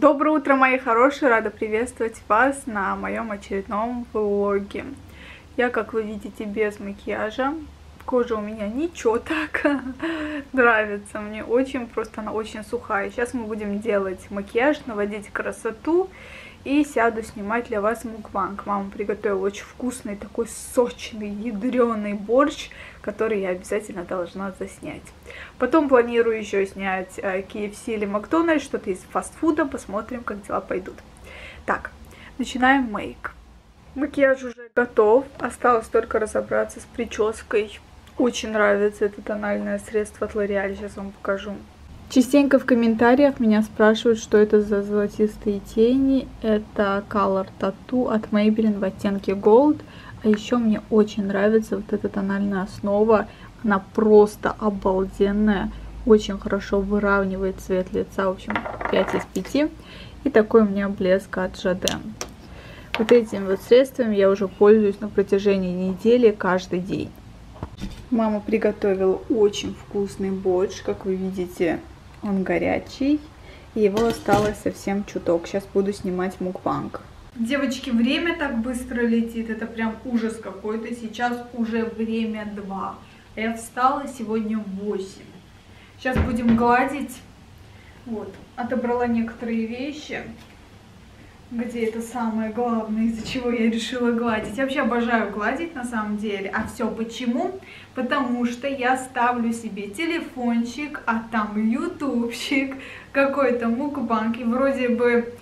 Доброе утро, мои хорошие! Рада приветствовать вас на моем очередном влоге. Я, как вы видите, без макияжа. Кожа у меня ничего так нравится. Мне очень, просто она очень сухая. Сейчас мы будем делать макияж, наводить красоту и сяду снимать для вас мукбанг. Мама приготовила очень вкусный, такой сочный, ядреный борщ, который я обязательно должна заснять. Потом планирую еще снять KFC э, или Макдональдс, что-то из фастфуда, посмотрим, как дела пойдут. Так, начинаем мейк. Макияж уже готов, осталось только разобраться с прической. Очень нравится это тональное средство от L'Oreal, сейчас вам покажу. Частенько в комментариях меня спрашивают, что это за золотистые тени. Это Color Tattoo от Maybelline в оттенке Gold. А еще мне очень нравится вот эта тональная основа. Она просто обалденная. Очень хорошо выравнивает цвет лица. В общем, 5 из 5. И такой у меня блеск от Жаден. Вот этим вот средством я уже пользуюсь на протяжении недели каждый день. Мама приготовила очень вкусный борщ, как вы видите, он горячий. И его осталось совсем чуток. Сейчас буду снимать мукбанг. Девочки, время так быстро летит. Это прям ужас какой-то. Сейчас уже время 2. А я встала сегодня в 8. Сейчас будем гладить. Вот. Отобрала некоторые вещи где это самое главное, из-за чего я решила гладить. Я вообще обожаю гладить на самом деле. А все почему? Потому что я ставлю себе телефончик, а там ютубчик, какой-то мукбанк, и вроде бы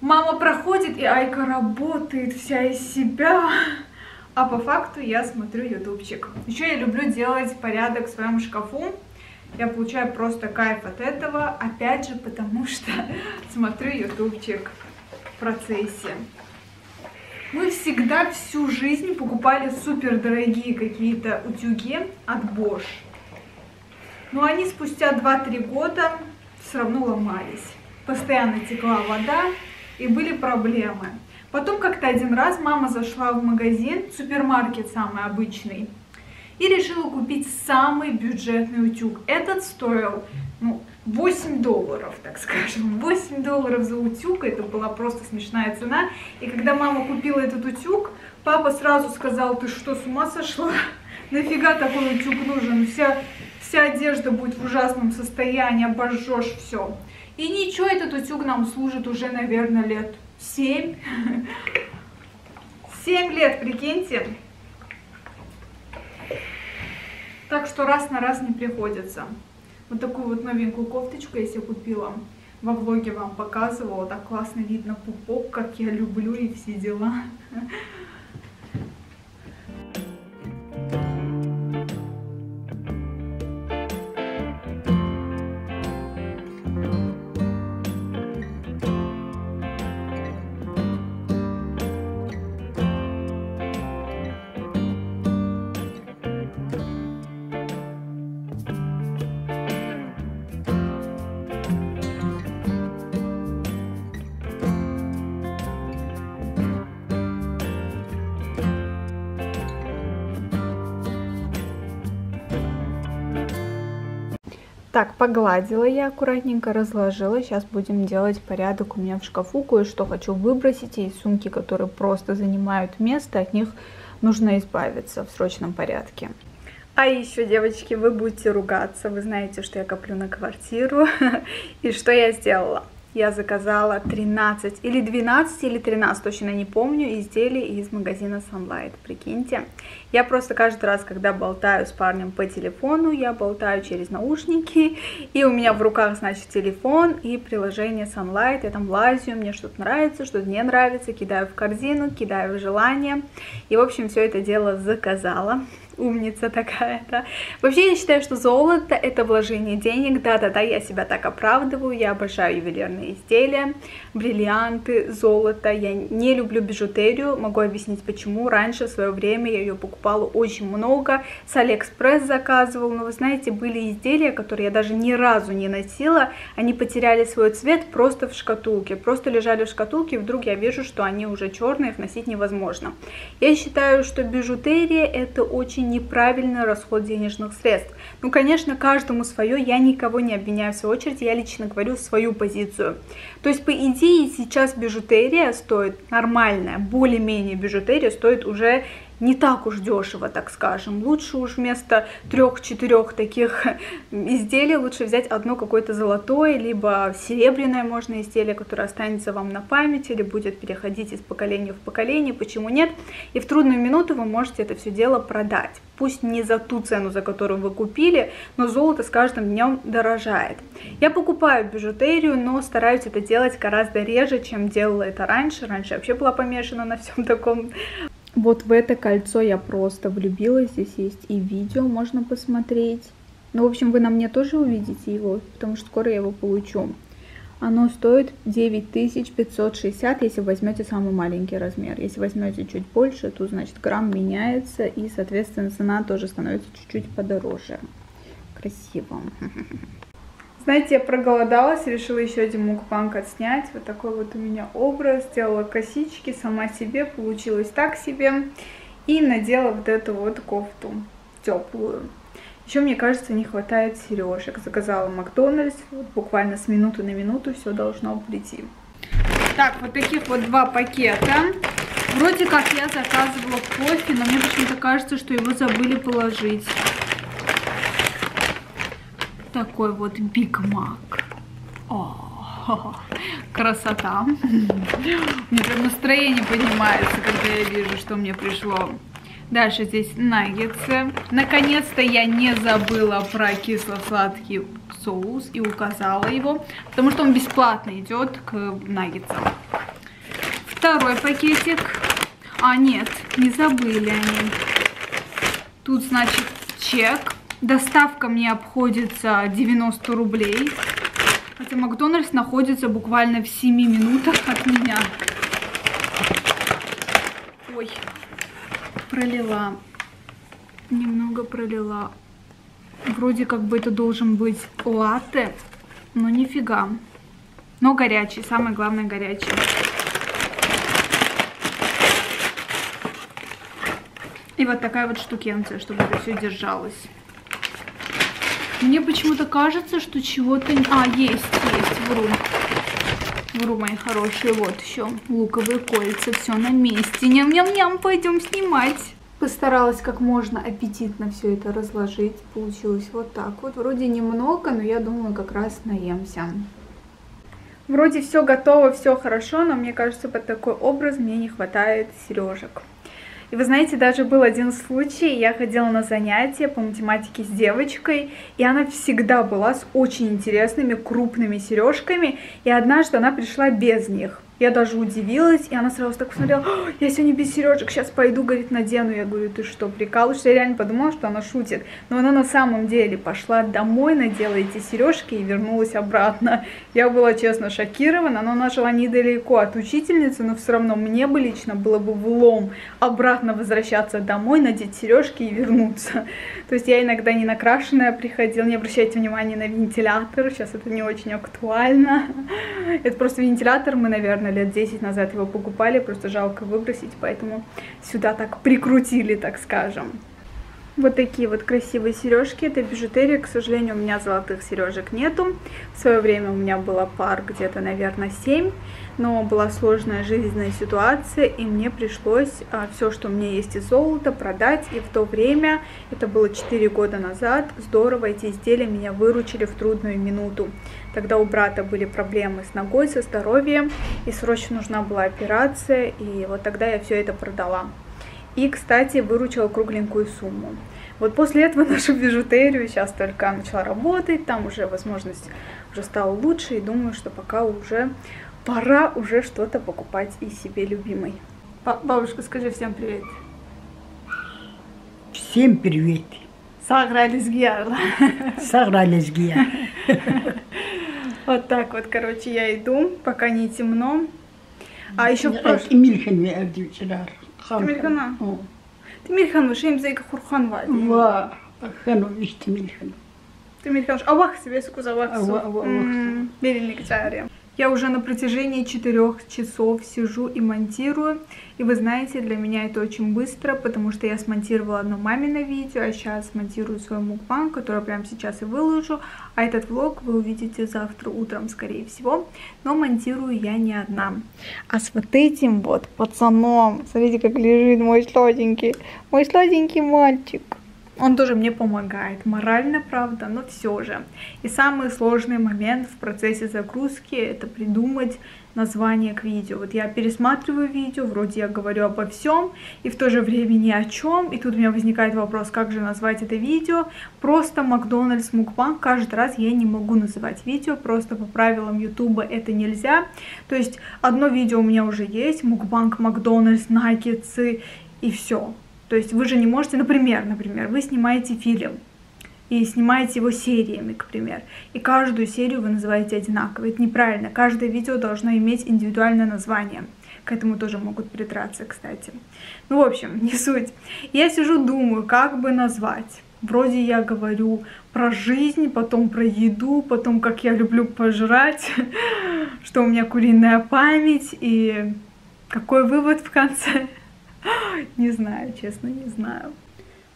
мама проходит, и Айка работает вся из себя. А по факту я смотрю ютубчик. Еще я люблю делать порядок в своем шкафу. Я получаю просто кайф от этого, опять же, потому что смотрю ютубчик процессе. Мы всегда всю жизнь покупали супер дорогие какие-то утюги от Bosch. Но они спустя 2-3 года все равно ломались. Постоянно текла вода и были проблемы. Потом как-то один раз мама зашла в магазин, супермаркет самый обычный, и решила купить самый бюджетный утюг. Этот стоил ну, 8 долларов, так скажем. 8 долларов за утюг, это была просто смешная цена. И когда мама купила этот утюг, папа сразу сказал, ты что, с ума сошла? Нафига такой утюг нужен? Вся, вся одежда будет в ужасном состоянии, обожжешь все. И ничего, этот утюг нам служит уже, наверное, лет 7. 7 лет, прикиньте. Так что раз на раз не приходится. Вот такую вот новенькую кофточку я себе купила. Во влоге вам показывала. Так классно видно пупок, как я люблю и все дела. Так, погладила я аккуратненько, разложила. Сейчас будем делать порядок у меня в шкафу. Кое-что хочу выбросить. И сумки, которые просто занимают место, от них нужно избавиться в срочном порядке. А еще, девочки, вы будете ругаться. Вы знаете, что я коплю на квартиру. И что я сделала? я заказала 13 или 12 или 13, точно не помню, изделий из магазина Sunlight, прикиньте. Я просто каждый раз, когда болтаю с парнем по телефону, я болтаю через наушники, и у меня в руках, значит, телефон и приложение Sunlight, я там лазю, мне что-то нравится, что-то не нравится, кидаю в корзину, кидаю в желание, и, в общем, все это дело заказала умница такая-то. Вообще, я считаю, что золото — это вложение денег. Да-да-да, я себя так оправдываю. Я обожаю ювелирные изделия, бриллианты, золото. Я не люблю бижутерию. Могу объяснить, почему. Раньше, в свое время, я ее покупала покупала очень много, с Алиэкспресс заказывала, но вы знаете, были изделия, которые я даже ни разу не носила, они потеряли свой цвет просто в шкатулке, просто лежали в шкатулке, и вдруг я вижу, что они уже черные, их носить невозможно. Я считаю, что бижутерия это очень неправильный расход денежных средств. Ну, конечно, каждому свое, я никого не обвиняю в свою очередь, я лично говорю свою позицию. То есть, по идее, сейчас бижутерия стоит нормальная, более-менее бижутерия стоит уже не так уж дешево, так скажем. Лучше уж вместо трех-четырех таких изделий лучше взять одно какое-то золотое, либо серебряное можно изделие, которое останется вам на память или будет переходить из поколения в поколение, почему нет. И в трудную минуту вы можете это все дело продать. Пусть не за ту цену, за которую вы купили, но золото с каждым днем дорожает. Я покупаю бижутерию, но стараюсь это делать гораздо реже, чем делала это раньше. Раньше я вообще была помешана на всем таком. Вот в это кольцо я просто влюбилась. Здесь есть и видео, можно посмотреть. Ну, в общем, вы на мне тоже увидите его, потому что скоро я его получу. Оно стоит 9560, если возьмете самый маленький размер. Если возьмете чуть больше, то, значит, грамм меняется, и, соответственно, цена тоже становится чуть-чуть подороже. Красиво. Знаете, я проголодалась, решила еще один мукбанк отснять. Вот такой вот у меня образ. Сделала косички сама себе, получилось так себе. И надела вот эту вот кофту теплую. Еще, мне кажется, не хватает сережек. Заказала Макдональдс. Вот буквально с минуты на минуту все должно прийти. Так, вот таких вот два пакета. Вроде как я заказывала кофе, но мне почему-то кажется, что его забыли положить такой вот Биг Мак. О, красота. Мне прям настроение поднимается, когда я вижу, что мне пришло. Дальше здесь наггетсы. Наконец-то я не забыла про кисло-сладкий соус и указала его, потому что он бесплатно идет к наггетсам. Второй пакетик. А, нет, не забыли они. Тут, значит, чек Доставка мне обходится 90 рублей. Хотя Макдональдс находится буквально в 7 минутах от меня. Ой, пролила. Немного пролила. Вроде как бы это должен быть латте, но нифига. Но горячий, самое главное горячий. И вот такая вот штукенция, чтобы это все держалось. Мне почему-то кажется, что чего-то... А, есть, есть, вру. Вру, мои хорошие. Вот еще луковые кольца. Все на месте. Ням-ням-ням, пойдем снимать. Постаралась как можно аппетитно все это разложить. Получилось вот так вот. Вроде немного, но я думаю, как раз наемся. Вроде все готово, все хорошо, но мне кажется, под такой образ мне не хватает сережек. И вы знаете, даже был один случай, я ходила на занятия по математике с девочкой, и она всегда была с очень интересными крупными сережками, и однажды она пришла без них. Я даже удивилась, и она сразу так посмотрела, я сегодня без сережек, сейчас пойду, говорит, надену. Я говорю, ты что, прикалываешься? Я реально подумала, что она шутит. Но она на самом деле пошла домой, надела эти сережки и вернулась обратно. Я была, честно, шокирована, но она жила недалеко от учительницы, но все равно мне бы лично было бы влом обратно возвращаться домой, надеть сережки и вернуться. То есть я иногда не накрашенная приходила, не обращайте внимания на вентилятор, сейчас это не очень актуально. Это просто вентилятор, мы, наверное, лет 10 назад его покупали, просто жалко выбросить, поэтому сюда так прикрутили, так скажем. Вот такие вот красивые сережки. Это бижутерия. К сожалению, у меня золотых сережек нету. В свое время у меня была пар где-то, наверное, 7. Но была сложная жизненная ситуация, и мне пришлось а, все, что у меня есть из золота, продать. И в то время, это было 4 года назад, здорово эти изделия меня выручили в трудную минуту. Тогда у брата были проблемы с ногой, со здоровьем, и срочно нужна была операция, и вот тогда я все это продала. И, кстати, выручила кругленькую сумму. Вот после этого нашу бижутерию сейчас только начала работать, там уже возможность уже стала лучше, и думаю, что пока уже пора уже что-то покупать и себе любимой. Бабушка, скажи всем привет. Всем привет. Сагрались гиарла. Сагрались гиар. Вот так вот, короче, я иду, пока не темно. А еще в прошлом... خان تمیر خان وشیم زیگ خور خان وای. وا خانو ایش تمیر خان تمیر خانش آواخسی بیس کوز آواخسو آوا آوا آواخسو Я уже на протяжении четырех часов сижу и монтирую. И вы знаете, для меня это очень быстро, потому что я смонтировала одно мамино видео, а сейчас монтирую свой мукбан, который прямо сейчас и выложу. А этот влог вы увидите завтра утром, скорее всего. Но монтирую я не одна. А с вот этим вот пацаном, смотрите, как лежит мой сладенький, мой сладенький мальчик. Он тоже мне помогает, морально, правда, но все же. И самый сложный момент в процессе загрузки это придумать название к видео. Вот я пересматриваю видео, вроде я говорю обо всем, и в то же время ни о чем. И тут у меня возникает вопрос, как же назвать это видео. Просто Макдональдс Мукбанк. Каждый раз я не могу называть видео, просто по правилам Ютуба это нельзя. То есть одно видео у меня уже есть, Мукбанк, Макдональдс, Наггетсы и все. То есть вы же не можете, например, например, вы снимаете фильм и снимаете его сериями, к примеру, и каждую серию вы называете одинаково. Это неправильно. Каждое видео должно иметь индивидуальное название. К этому тоже могут придраться, кстати. Ну, в общем, не суть. Я сижу, думаю, как бы назвать. Вроде я говорю про жизнь, потом про еду, потом как я люблю пожрать, что у меня куриная память и какой вывод в конце. Не знаю, честно, не знаю.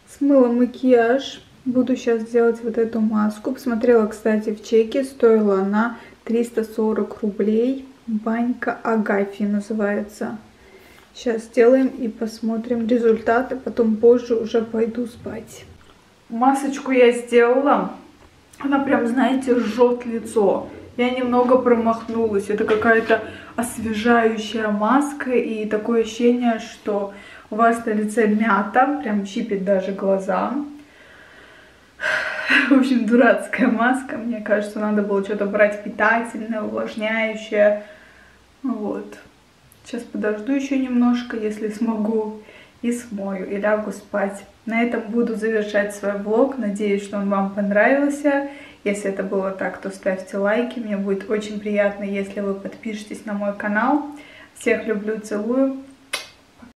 Смыла макияж. Буду сейчас делать вот эту маску. Посмотрела, кстати, в чеке. Стоила она 340 рублей. Банька Агафьи называется. Сейчас сделаем и посмотрим результаты. Потом позже уже пойду спать. Масочку я сделала. Она прям, знаете, жжет лицо. Я немного промахнулась. Это какая-то освежающая маска. И такое ощущение, что у вас на лице мята. Прям щипит даже глаза. В общем, дурацкая маска. Мне кажется, надо было что-то брать питательное, увлажняющее. Вот. Сейчас подожду еще немножко, если смогу, и смою, и лягу спать. На этом буду завершать свой влог. Надеюсь, что он вам понравился. Если это было так, то ставьте лайки. Мне будет очень приятно, если вы подпишетесь на мой канал. Всех люблю, целую.